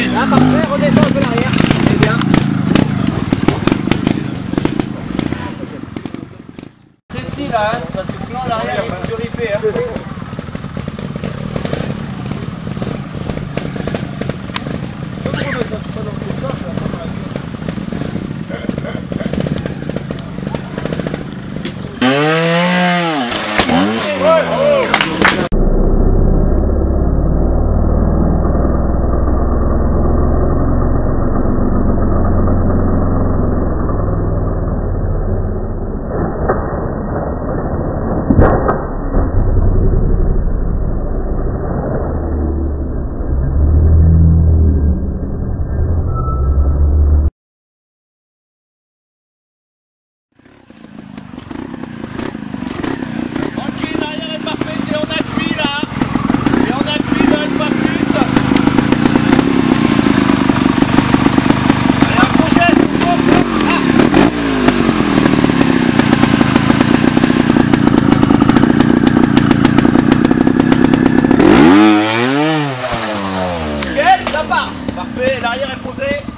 joli. Ah, parfait, redescends un peu l'arrière. Bien. Précis là, hein, parce que sinon l'arrière il faut du ripé. Hein. Parfait, l'arrière est posé.